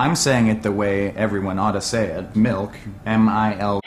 I'm saying it the way everyone ought to say it. Milk. M I L.